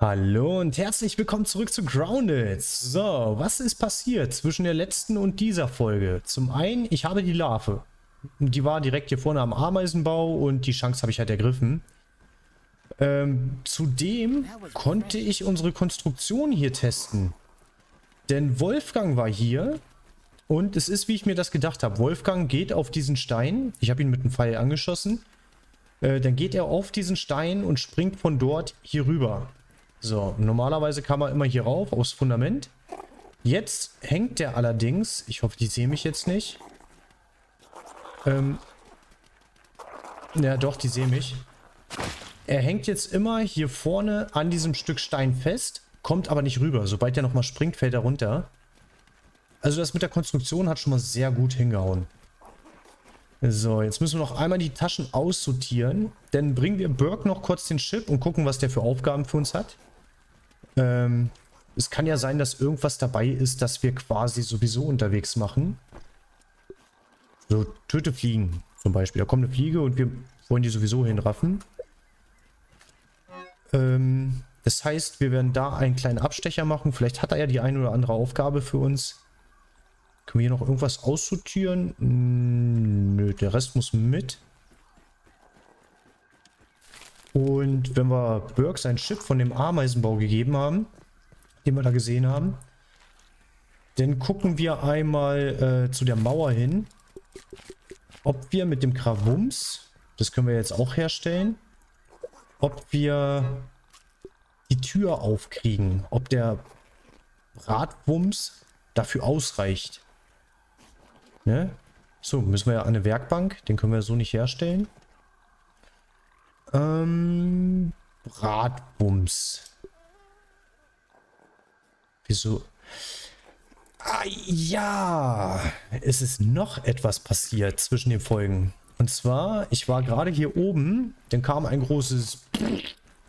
Hallo und herzlich willkommen zurück zu Grounded. So, was ist passiert zwischen der letzten und dieser Folge? Zum einen, ich habe die Larve. Die war direkt hier vorne am Ameisenbau und die Chance habe ich halt ergriffen. Ähm, zudem konnte ich unsere Konstruktion hier testen. Denn Wolfgang war hier und es ist, wie ich mir das gedacht habe. Wolfgang geht auf diesen Stein. Ich habe ihn mit einem Pfeil angeschossen. Äh, dann geht er auf diesen Stein und springt von dort hier rüber. So, normalerweise kam er immer hier rauf, aufs Fundament. Jetzt hängt der allerdings, ich hoffe, die sehen mich jetzt nicht. Ähm, ja, doch, die sehen mich. Er hängt jetzt immer hier vorne an diesem Stück Stein fest, kommt aber nicht rüber. Sobald er nochmal springt, fällt er runter. Also das mit der Konstruktion hat schon mal sehr gut hingehauen. So, jetzt müssen wir noch einmal die Taschen aussortieren. Dann bringen wir Burke noch kurz den Chip und gucken, was der für Aufgaben für uns hat. Ähm, es kann ja sein, dass irgendwas dabei ist, dass wir quasi sowieso unterwegs machen. So, töte Fliegen zum Beispiel. Da kommt eine Fliege und wir wollen die sowieso hinraffen. Ähm, das heißt, wir werden da einen kleinen Abstecher machen. Vielleicht hat er ja die eine oder andere Aufgabe für uns. Können wir hier noch irgendwas aussortieren? Hm, nö, der Rest muss mit. Und wenn wir Burke sein Chip von dem Ameisenbau gegeben haben, den wir da gesehen haben, dann gucken wir einmal äh, zu der Mauer hin, ob wir mit dem Krawums, das können wir jetzt auch herstellen, ob wir die Tür aufkriegen, ob der Bratwumms dafür ausreicht. Ne? So, müssen wir ja eine Werkbank, den können wir so nicht herstellen. Ähm, Bratbums. Wieso? Ah, ja, es ist noch etwas passiert zwischen den Folgen. Und zwar, ich war gerade hier oben, dann kam ein großes...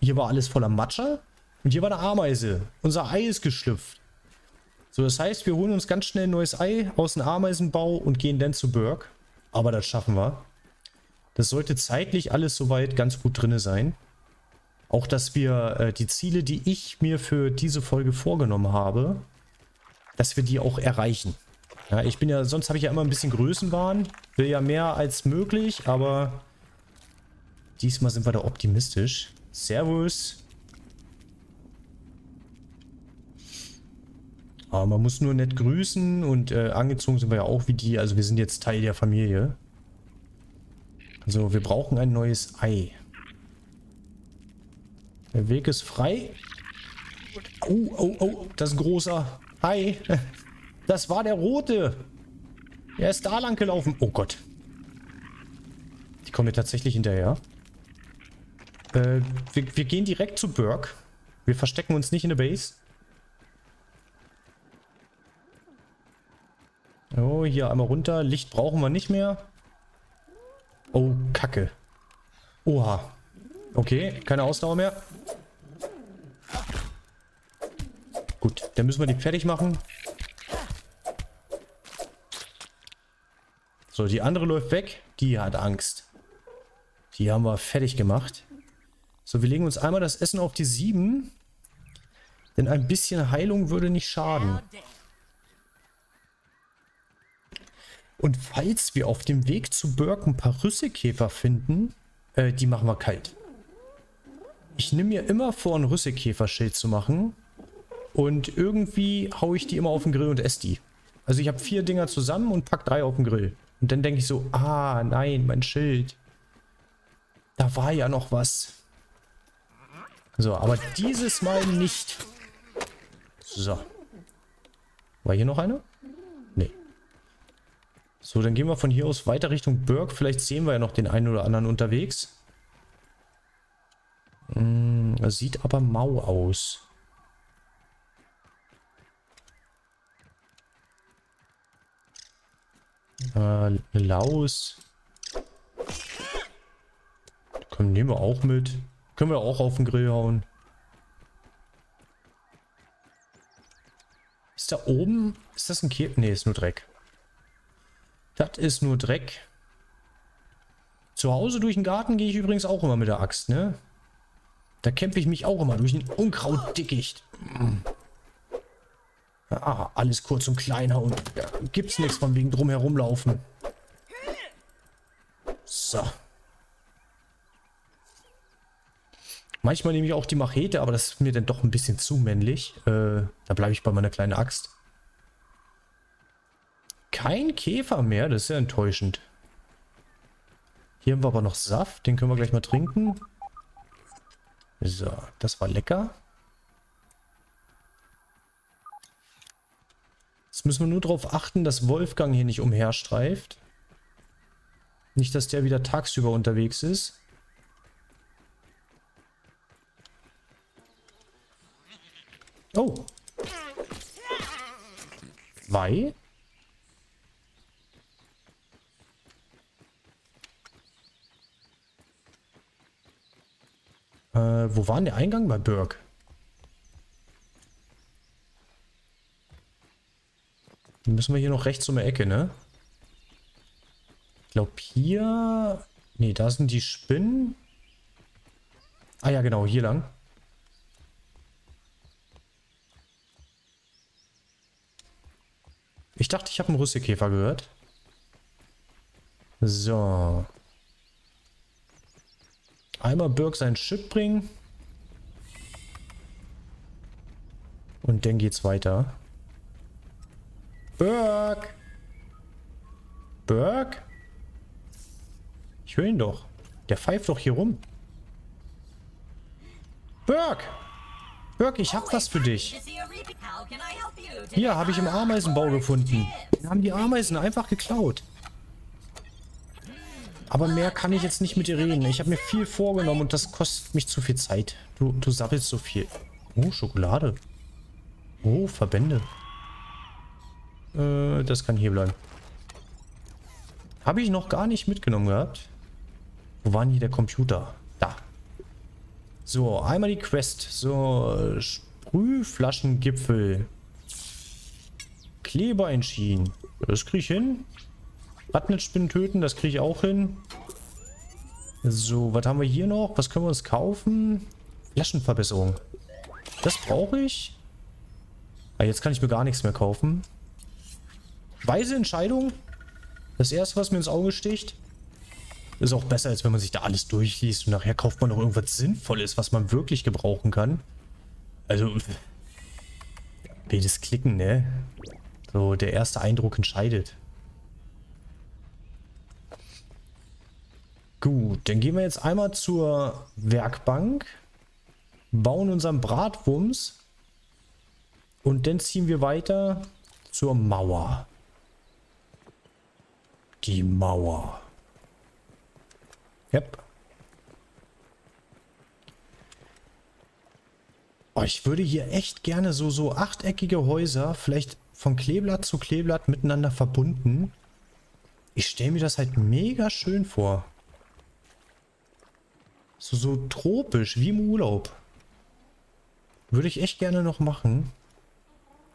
Hier war alles voller Matscher und hier war eine Ameise. Unser Ei ist geschlüpft. So, das heißt, wir holen uns ganz schnell ein neues Ei aus dem Ameisenbau und gehen dann zu Burke. Aber das schaffen wir. Das sollte zeitlich alles soweit ganz gut drin sein. Auch, dass wir äh, die Ziele, die ich mir für diese Folge vorgenommen habe, dass wir die auch erreichen. Ja, ich bin ja, sonst habe ich ja immer ein bisschen Größenwahn. Will ja mehr als möglich, aber diesmal sind wir da optimistisch. Servus. Aber man muss nur nett grüßen und äh, angezogen sind wir ja auch wie die. Also wir sind jetzt Teil der Familie. So, wir brauchen ein neues Ei. Der Weg ist frei. Oh, oh, oh, das ist ein großer. Hi. Das war der rote. Er ist da lang gelaufen. Oh Gott. Die kommen mir tatsächlich hinterher. Äh, wir, wir gehen direkt zu Burke. Wir verstecken uns nicht in der Base. Oh, hier einmal runter. Licht brauchen wir nicht mehr. Oh, Kacke. Oha. Okay, keine Ausdauer mehr. Gut, dann müssen wir die fertig machen. So, die andere läuft weg. Die hat Angst. Die haben wir fertig gemacht. So, wir legen uns einmal das Essen auf die 7. Denn ein bisschen Heilung würde nicht schaden. Und falls wir auf dem Weg zu Burke ein paar Rüssekäfer finden, äh, die machen wir kalt. Ich nehme mir immer vor, ein Rüssekäferschild zu machen. Und irgendwie haue ich die immer auf den Grill und esse die. Also ich habe vier Dinger zusammen und pack drei auf den Grill. Und dann denke ich so, ah, nein, mein Schild. Da war ja noch was. So, aber dieses Mal nicht. So. War hier noch einer? So, dann gehen wir von hier aus weiter Richtung Burg. Vielleicht sehen wir ja noch den einen oder anderen unterwegs. Hm, sieht aber mau aus. Äh, Laus. Komm, nehmen wir auch mit. Können wir auch auf den Grill hauen. Ist da oben? Ist das ein Käfer? Ne, ist nur Dreck. Das ist nur Dreck. Zu Hause durch den Garten gehe ich übrigens auch immer mit der Axt, ne? Da kämpfe ich mich auch immer durch ein Unkrautdickicht. Ah, alles kurz und kleiner und ja, gibt's nichts von wegen drum herumlaufen. So. Manchmal nehme ich auch die Machete, aber das ist mir dann doch ein bisschen zu männlich. Äh, da bleibe ich bei meiner kleinen Axt. Kein Käfer mehr, das ist ja enttäuschend. Hier haben wir aber noch Saft, den können wir gleich mal trinken. So, das war lecker. Jetzt müssen wir nur darauf achten, dass Wolfgang hier nicht umherstreift. Nicht, dass der wieder tagsüber unterwegs ist. Oh. Zwei. Äh, wo war denn der Eingang? Bei Burg. Dann müssen wir hier noch rechts um die Ecke, ne? Ich glaube hier... Ne, da sind die Spinnen. Ah ja, genau, hier lang. Ich dachte, ich habe einen Rüssekäfer gehört. So. Einmal Birk sein Schiff bringen. Und dann geht's weiter. Birk! Birk? Ich höre ihn doch. Der pfeift doch hier rum. Birk! Birk, ich hab was für dich. Hier, habe ich im Ameisenbau gefunden. Wir haben die Ameisen einfach geklaut. Aber mehr kann ich jetzt nicht mit dir reden. Ich habe mir viel vorgenommen und das kostet mich zu viel Zeit. Du, du sabbelst so viel. Oh, Schokolade. Oh, Verbände. Äh, das kann hier bleiben. Habe ich noch gar nicht mitgenommen gehabt. Wo war denn hier der Computer? Da. So, einmal die Quest. So, Sprühflaschengipfel. Kleber entschieden. Das kriege ich hin. Radnetzspinnen töten, das kriege ich auch hin. So, was haben wir hier noch? Was können wir uns kaufen? Flaschenverbesserung. Das brauche ich. Ah, jetzt kann ich mir gar nichts mehr kaufen. Weise Entscheidung. Das erste, was mir ins Auge sticht. Ist auch besser, als wenn man sich da alles durchliest und nachher kauft man noch irgendwas Sinnvolles, was man wirklich gebrauchen kann. Also, wildes Klicken, ne? So, der erste Eindruck entscheidet. Gut, dann gehen wir jetzt einmal zur Werkbank, bauen unseren Bratwumms und dann ziehen wir weiter zur Mauer. Die Mauer. Yep. Oh, ich würde hier echt gerne so, so achteckige Häuser, vielleicht von Kleeblatt zu Kleeblatt miteinander verbunden. Ich stelle mir das halt mega schön vor. So, so tropisch, wie im Urlaub. Würde ich echt gerne noch machen.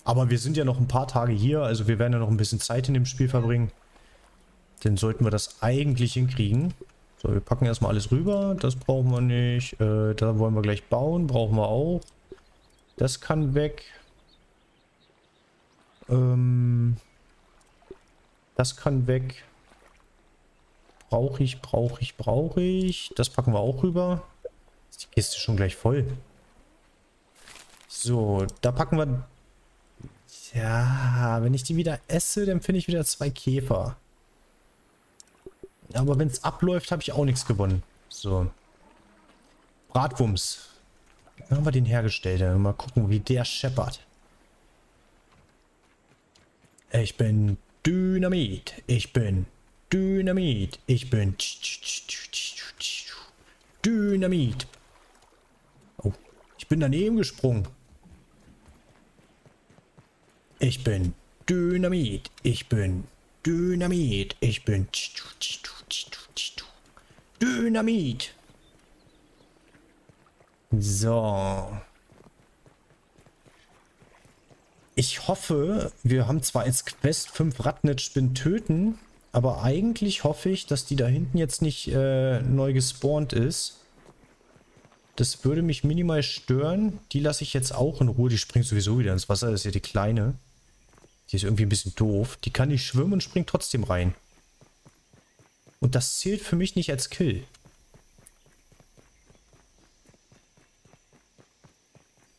Aber wir sind ja noch ein paar Tage hier, also wir werden ja noch ein bisschen Zeit in dem Spiel verbringen. Dann sollten wir das eigentlich hinkriegen. So, wir packen erstmal alles rüber. Das brauchen wir nicht. Äh, da wollen wir gleich bauen. Brauchen wir auch. Das kann weg. Ähm, das kann weg. Brauche ich, brauche ich, brauche ich. Das packen wir auch rüber. Ist die Kiste schon gleich voll. So, da packen wir... Ja, wenn ich die wieder esse, dann finde ich wieder zwei Käfer. Aber wenn es abläuft, habe ich auch nichts gewonnen. So. Bratwumms. Dann haben wir den hergestellt. Mal gucken, wie der scheppert. Ich bin Dynamit. Ich bin Dynamit. Ich bin Dynamit. Oh, ich bin daneben gesprungen. Ich bin Dynamit. Ich bin Dynamit. Ich bin Dynamit. So. Ich hoffe, wir haben zwar als Quest 5 Radnet-Spinnen töten, aber eigentlich hoffe ich, dass die da hinten jetzt nicht äh, neu gespawnt ist. Das würde mich minimal stören. Die lasse ich jetzt auch in Ruhe. Die springt sowieso wieder ins Wasser. Das ist ja die kleine. Die ist irgendwie ein bisschen doof. Die kann nicht schwimmen und springt trotzdem rein. Und das zählt für mich nicht als Kill.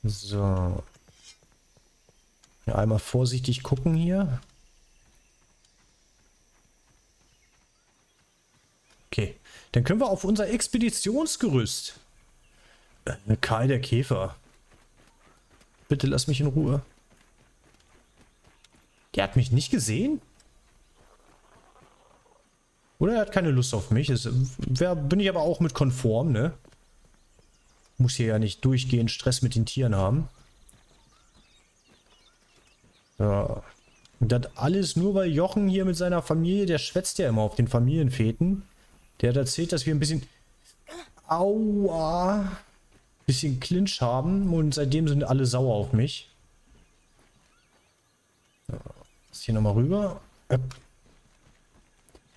So. Einmal vorsichtig gucken hier. Okay. Dann können wir auf unser Expeditionsgerüst. Äh, Karl der Käfer. Bitte lass mich in Ruhe. Der hat mich nicht gesehen? Oder er hat keine Lust auf mich. Das wär, bin ich aber auch mit konform, ne? Muss hier ja nicht durchgehend Stress mit den Tieren haben. Ja. Und das alles nur, weil Jochen hier mit seiner Familie, der schwätzt ja immer auf den Familienfäten. Der hat erzählt, dass wir ein bisschen... Aua! Bisschen Clinch haben und seitdem sind alle sauer auf mich. So, hier nochmal rüber.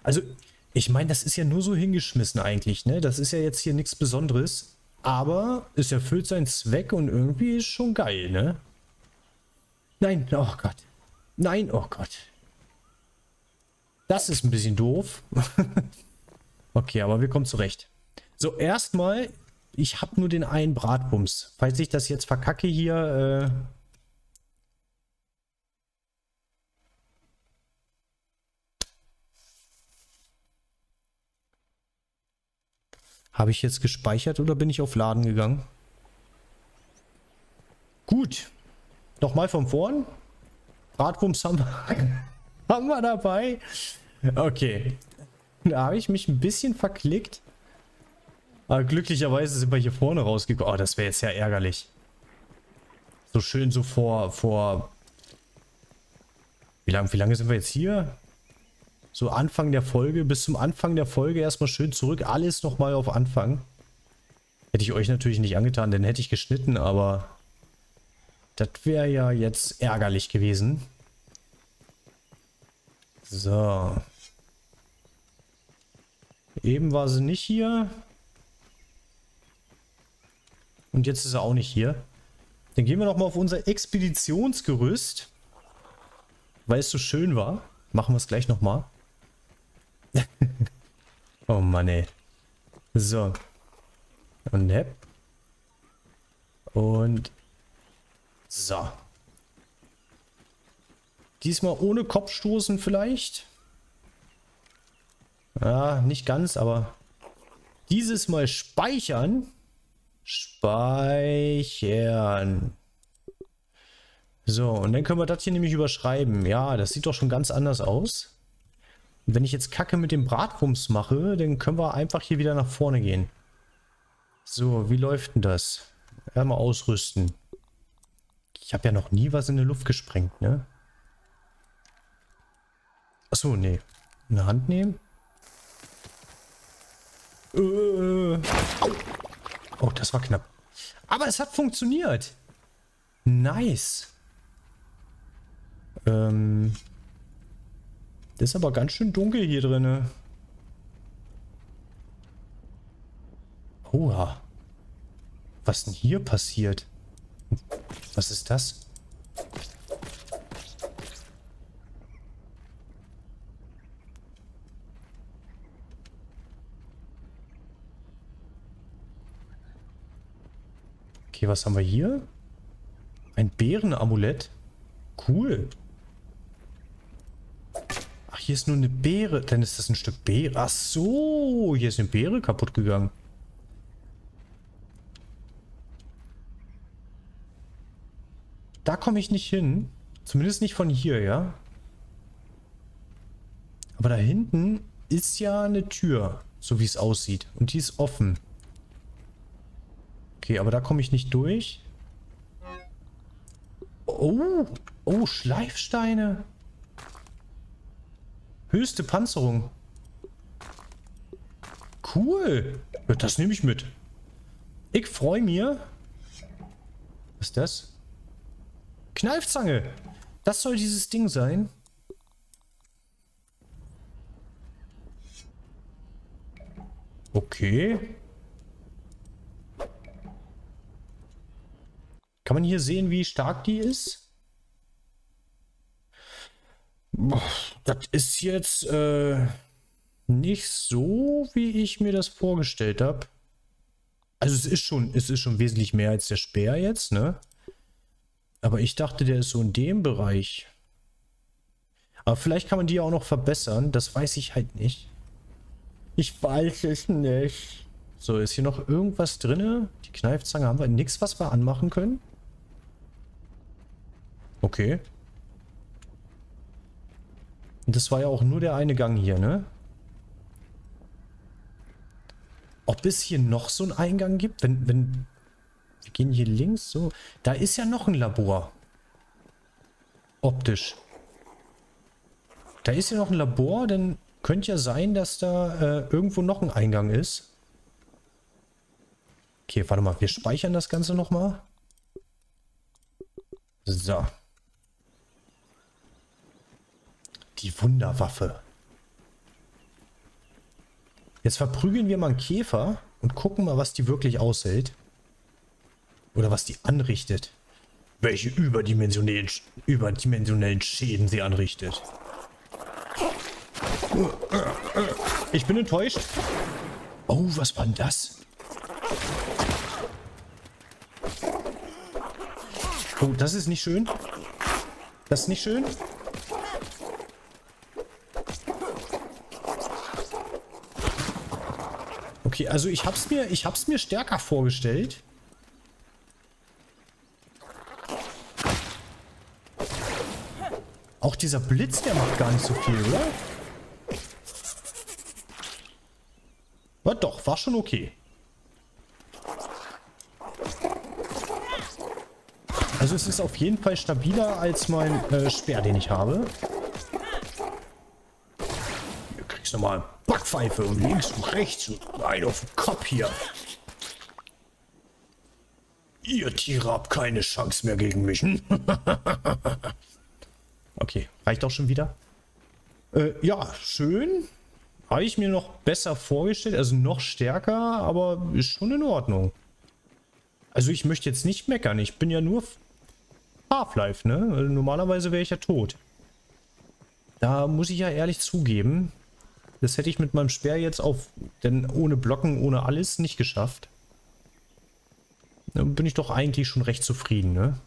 Also, ich meine, das ist ja nur so hingeschmissen eigentlich, ne? Das ist ja jetzt hier nichts Besonderes. Aber es erfüllt seinen Zweck und irgendwie ist schon geil, ne? Nein, oh Gott. Nein, oh Gott. Das ist ein bisschen doof. okay, aber wir kommen zurecht. So, erstmal, ich habe nur den einen Bratbums. Falls ich das jetzt verkacke hier, äh, Habe ich jetzt gespeichert oder bin ich auf Laden gegangen? Gut. Nochmal von vorn. Radwumms haben haben wir dabei. Okay. Da habe ich mich ein bisschen verklickt. Aber glücklicherweise sind wir hier vorne rausgekommen. Oh, das wäre jetzt ja ärgerlich. So schön so vor, vor... Wie lange, wie lange sind wir jetzt hier? so Anfang der Folge, bis zum Anfang der Folge erstmal schön zurück. Alles nochmal auf Anfang. Hätte ich euch natürlich nicht angetan, denn hätte ich geschnitten, aber das wäre ja jetzt ärgerlich gewesen. So. Eben war sie nicht hier. Und jetzt ist er auch nicht hier. Dann gehen wir nochmal auf unser Expeditionsgerüst. Weil es so schön war. Machen wir es gleich nochmal. oh Mann, ey. So. Und hepp. Und so. Diesmal ohne Kopfstoßen vielleicht. Ja, nicht ganz, aber dieses Mal speichern. Speichern. So, und dann können wir das hier nämlich überschreiben. Ja, das sieht doch schon ganz anders aus. Und wenn ich jetzt Kacke mit dem Bratwumms mache, dann können wir einfach hier wieder nach vorne gehen. So, wie läuft denn das? Einmal ausrüsten. Ich habe ja noch nie was in der Luft gesprengt, ne? Achso, nee. Eine Hand nehmen. Äh, oh. das war knapp. Aber es hat funktioniert. Nice. Ähm, das ist aber ganz schön dunkel hier drin. Oha. Was denn hier passiert? Was ist das? Okay, was haben wir hier? Ein Bärenamulett. Cool. Hier ist nur eine Beere. Dann ist das ein Stück Beere. Ach so, hier ist eine Beere kaputt gegangen. Da komme ich nicht hin. Zumindest nicht von hier, ja? Aber da hinten ist ja eine Tür, so wie es aussieht. Und die ist offen. Okay, aber da komme ich nicht durch. Oh, oh, Schleifsteine. Höchste Panzerung. Cool. Das nehme ich mit. Ich freue mich. Was ist das? Kneifzange. Das soll dieses Ding sein. Okay. Man hier sehen, wie stark die ist? Das ist jetzt äh, nicht so, wie ich mir das vorgestellt habe. Also es ist schon, es ist schon wesentlich mehr als der Speer jetzt, ne? Aber ich dachte, der ist so in dem Bereich. Aber vielleicht kann man die auch noch verbessern. Das weiß ich halt nicht. Ich weiß es nicht. So, ist hier noch irgendwas drin? Die Kneifzange haben wir nichts, was wir anmachen können? Okay. Und das war ja auch nur der eine Gang hier, ne? Ob es hier noch so einen Eingang gibt, wenn, wenn... Wir gehen hier links, so... Da ist ja noch ein Labor. Optisch. Da ist ja noch ein Labor, dann könnte ja sein, dass da äh, irgendwo noch ein Eingang ist. Okay, warte mal, wir speichern das Ganze nochmal. So. Die Wunderwaffe. Jetzt verprügeln wir mal einen Käfer und gucken mal, was die wirklich aushält. Oder was die anrichtet. Welche überdimensionellen, überdimensionellen Schäden sie anrichtet. Ich bin enttäuscht. Oh, was war denn das? Oh, das ist nicht schön. Das ist nicht schön. Okay, also ich hab's mir, ich hab's mir stärker vorgestellt. Auch dieser Blitz, der macht gar nicht so viel, oder? Aber doch, war schon okay. Also es ist auf jeden Fall stabiler als mein äh, Speer, den ich habe. Hier kriegst du mal Backpfeife und links und rechts und ein auf den Kopf hier. Ihr Tiere habt keine Chance mehr gegen mich. okay, reicht auch schon wieder. Äh, ja, schön. Habe ich mir noch besser vorgestellt, also noch stärker, aber ist schon in Ordnung. Also ich möchte jetzt nicht meckern, ich bin ja nur Half-Life, ne? Also normalerweise wäre ich ja tot. Da muss ich ja ehrlich zugeben, das hätte ich mit meinem Speer jetzt auf, denn ohne Blocken, ohne alles nicht geschafft. Da bin ich doch eigentlich schon recht zufrieden, ne?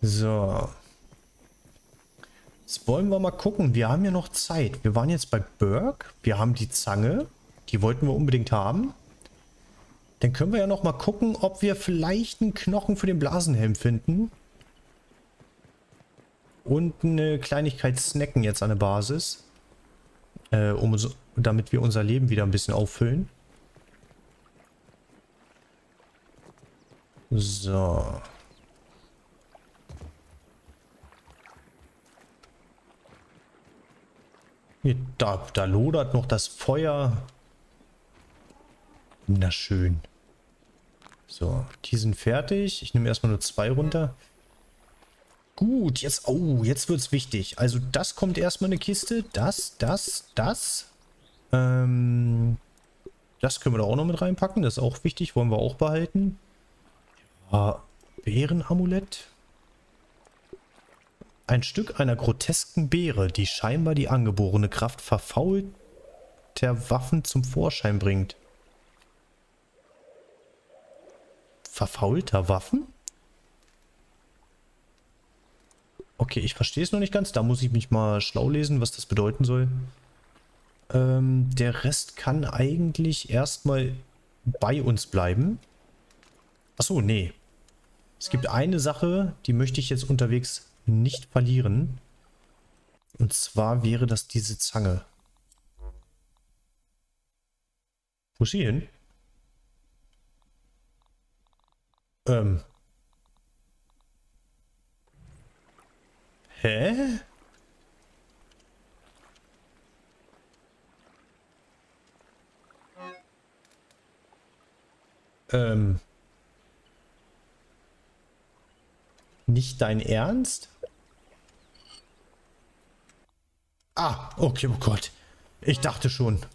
So. Jetzt wollen wir mal gucken. Wir haben ja noch Zeit. Wir waren jetzt bei Burke. Wir haben die Zange. Die wollten wir unbedingt haben. Dann können wir ja noch mal gucken, ob wir vielleicht einen Knochen für den Blasenhelm finden. Und eine Kleinigkeit snacken jetzt an der Basis. Äh, um, damit wir unser Leben wieder ein bisschen auffüllen. So. Da, da lodert noch das Feuer. Wunderschön. So, die sind fertig. Ich nehme erstmal nur zwei runter. Gut, jetzt, oh, jetzt wird es wichtig. Also das kommt erstmal eine Kiste. Das, das, das. Ähm, das können wir da auch noch mit reinpacken. Das ist auch wichtig. Wollen wir auch behalten. Ja, Bärenamulett. Ein Stück einer grotesken Beere, die scheinbar die angeborene Kraft verfaulter Waffen zum Vorschein bringt. Verfaulter Waffen? Okay, ich verstehe es noch nicht ganz. Da muss ich mich mal schlau lesen, was das bedeuten soll. Ähm, der Rest kann eigentlich erstmal bei uns bleiben. Achso, nee. Es gibt eine Sache, die möchte ich jetzt unterwegs nicht verlieren. Und zwar wäre das diese Zange. Wo ist sie hin? Ähm. Hä? Ähm. Nicht dein Ernst? Ah, okay, oh Gott. Ich dachte schon.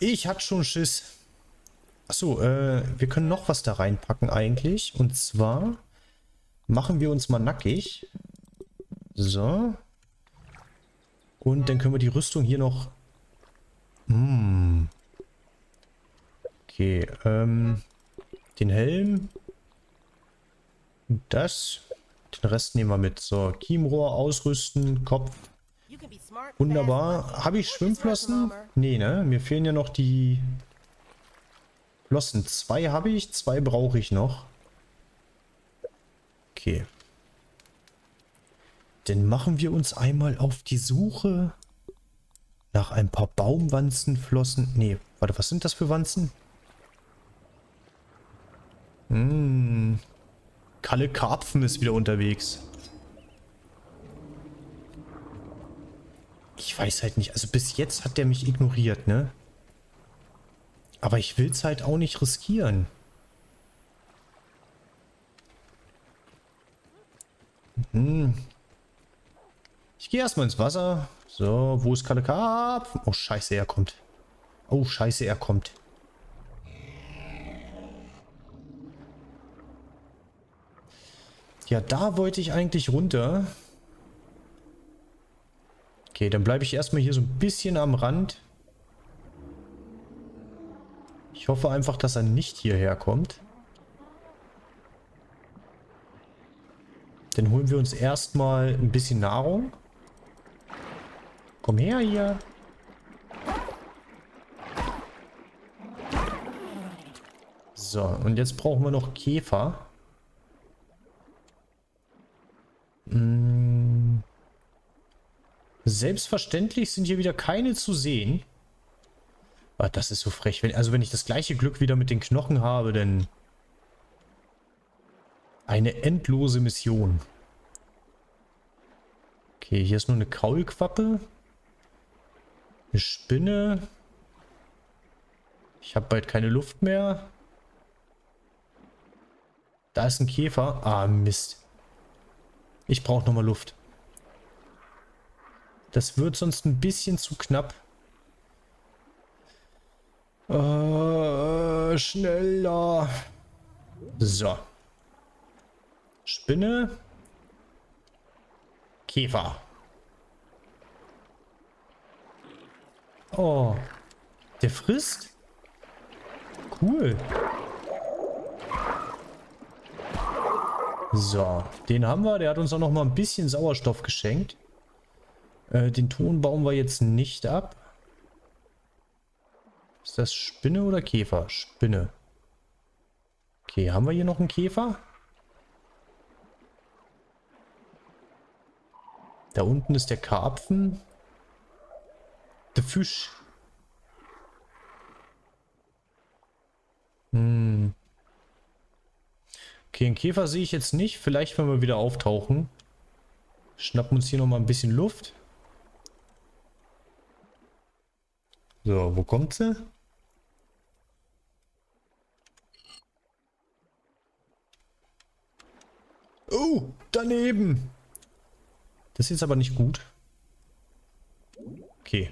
Ich hatte schon Schiss. Achso, äh, wir können noch was da reinpacken eigentlich. Und zwar machen wir uns mal nackig. So. Und dann können wir die Rüstung hier noch... Hm. Okay, ähm... Den Helm. Das. Den Rest nehmen wir mit. So, Kiemrohr ausrüsten, Kopf. Wunderbar. Habe ich Schwimmflossen? Nee, ne? Mir fehlen ja noch die Flossen. Zwei habe ich, zwei brauche ich noch. Okay. Dann machen wir uns einmal auf die Suche nach ein paar Baumwanzenflossen. Nee, warte, was sind das für Wanzen? Hm. Kalle Karpfen ist wieder unterwegs. Ich weiß halt nicht. Also bis jetzt hat der mich ignoriert, ne? Aber ich will es halt auch nicht riskieren. Hm. Ich gehe erstmal ins Wasser. So, wo ist Kalle Karpfen? Oh, scheiße, er kommt. Oh, scheiße, er kommt. Ja, da wollte ich eigentlich runter. Okay, dann bleibe ich erstmal hier so ein bisschen am Rand. Ich hoffe einfach, dass er nicht hierher kommt. Dann holen wir uns erstmal ein bisschen Nahrung. Komm her hier. So, und jetzt brauchen wir noch Käfer. Hm. Selbstverständlich sind hier wieder keine zu sehen. Ah, das ist so frech. Wenn, also wenn ich das gleiche Glück wieder mit den Knochen habe, dann... Eine endlose Mission. Okay, hier ist nur eine Kaulquappe. Eine Spinne. Ich habe bald keine Luft mehr. Da ist ein Käfer. Ah, Mist. Ich brauche nochmal Luft. Das wird sonst ein bisschen zu knapp. Äh, schneller. So. Spinne. Käfer. Oh. Der frisst? Cool. So, den haben wir. Der hat uns auch noch mal ein bisschen Sauerstoff geschenkt. Äh, den Ton bauen wir jetzt nicht ab. Ist das Spinne oder Käfer? Spinne. Okay, haben wir hier noch einen Käfer? Da unten ist der Karpfen. Der Fisch. Hm. Okay, einen Käfer sehe ich jetzt nicht. Vielleicht, wenn wir wieder auftauchen. Schnappen uns hier nochmal ein bisschen Luft. So, wo kommt sie? Oh, daneben. Das ist aber nicht gut. Okay.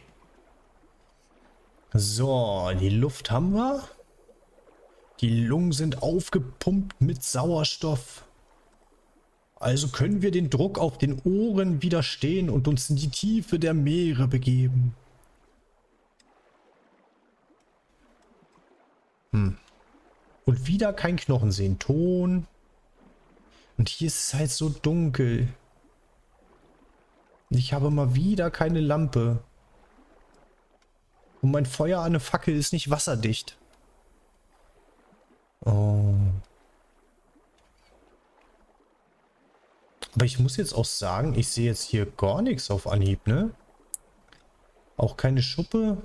So, die Luft haben wir. Die Lungen sind aufgepumpt mit Sauerstoff. Also können wir den Druck auf den Ohren widerstehen und uns in die Tiefe der Meere begeben. Hm. Und wieder kein Knochen sehen. Ton. Und hier ist es halt so dunkel. Ich habe mal wieder keine Lampe. Und mein Feuer an eine Fackel ist nicht wasserdicht. Oh. Aber ich muss jetzt auch sagen, ich sehe jetzt hier gar nichts auf Anhieb, ne? Auch keine Schuppe.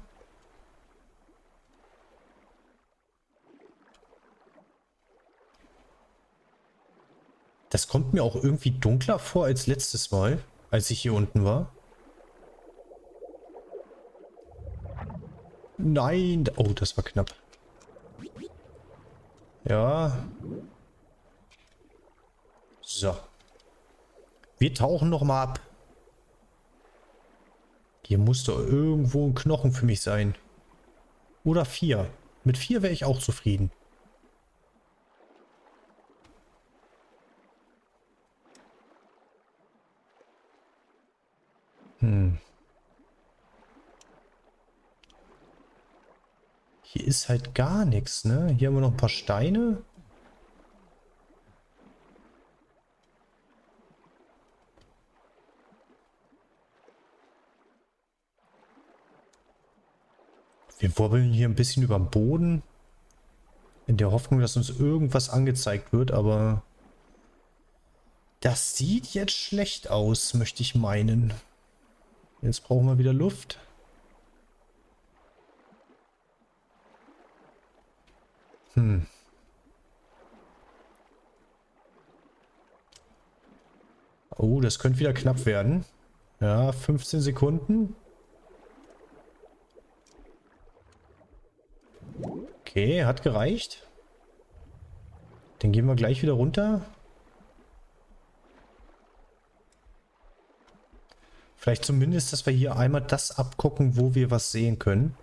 Das kommt mir auch irgendwie dunkler vor als letztes Mal, als ich hier unten war. Nein. Oh, das war knapp. Ja. So. Wir tauchen noch mal ab. Hier muss doch irgendwo ein Knochen für mich sein. Oder vier. Mit vier wäre ich auch zufrieden. Hier ist halt gar nichts, ne? Hier haben wir noch ein paar Steine. Wir wobbeln hier ein bisschen über den Boden. In der Hoffnung, dass uns irgendwas angezeigt wird, aber... Das sieht jetzt schlecht aus, möchte ich meinen. Jetzt brauchen wir wieder Luft. Hm. Oh, das könnte wieder knapp werden. Ja, 15 Sekunden. Okay, hat gereicht. Dann gehen wir gleich wieder runter. Vielleicht zumindest, dass wir hier einmal das abgucken, wo wir was sehen können.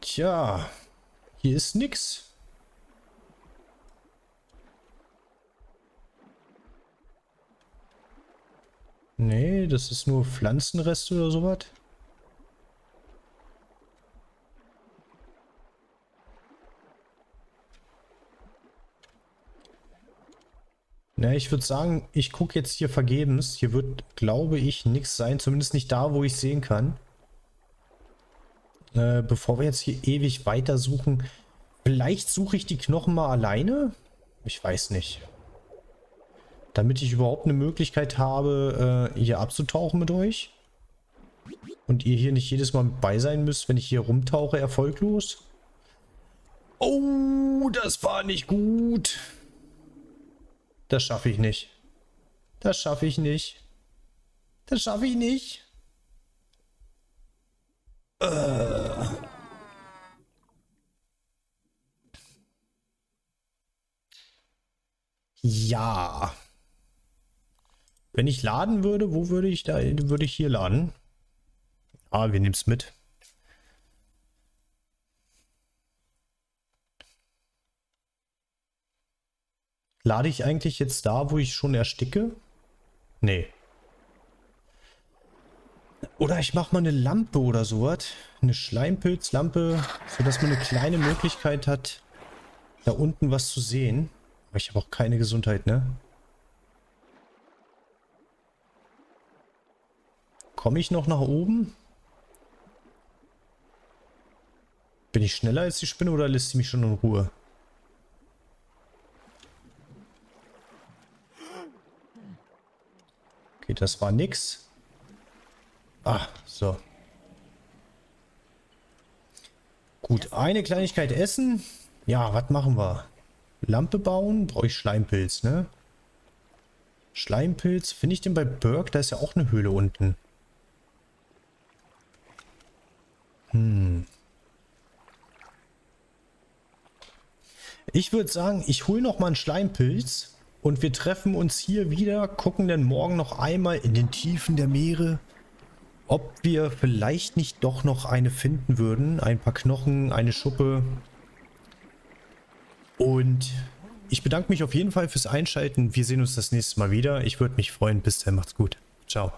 Tja, hier ist nix. Nee, das ist nur Pflanzenreste oder sowas. Na, ich würde sagen, ich gucke jetzt hier vergebens. Hier wird, glaube ich, nichts sein. Zumindest nicht da, wo ich sehen kann. Äh, bevor wir jetzt hier ewig weiter suchen. Vielleicht suche ich die Knochen mal alleine? Ich weiß nicht. Damit ich überhaupt eine Möglichkeit habe, äh, hier abzutauchen mit euch. Und ihr hier nicht jedes Mal mit bei sein müsst, wenn ich hier rumtauche, erfolglos. Oh, das war nicht gut. Das schaffe ich nicht. Das schaffe ich nicht. Das schaffe ich nicht. Äh. Ja. Wenn ich laden würde, wo würde ich da, würde ich hier laden? Ah, wir nehmen es mit. Lade ich eigentlich jetzt da, wo ich schon ersticke? Nee. Oder ich mache mal eine Lampe oder sowas. Eine Schleimpilzlampe, sodass man eine kleine Möglichkeit hat, da unten was zu sehen. Aber ich habe auch keine Gesundheit, ne? Komme ich noch nach oben? Bin ich schneller als die Spinne oder lässt sie mich schon in Ruhe? Okay, das war nix. Ah, so. Gut, eine Kleinigkeit essen. Ja, was machen wir? Lampe bauen? Brauche ich Schleimpilz, ne? Schleimpilz. Finde ich den bei Berg? Da ist ja auch eine Höhle unten. Hm. Ich würde sagen, ich hole noch mal einen Schleimpilz. Und wir treffen uns hier wieder, gucken dann morgen noch einmal in den Tiefen der Meere, ob wir vielleicht nicht doch noch eine finden würden. Ein paar Knochen, eine Schuppe. Und ich bedanke mich auf jeden Fall fürs Einschalten. Wir sehen uns das nächste Mal wieder. Ich würde mich freuen. Bis dann, macht's gut. Ciao.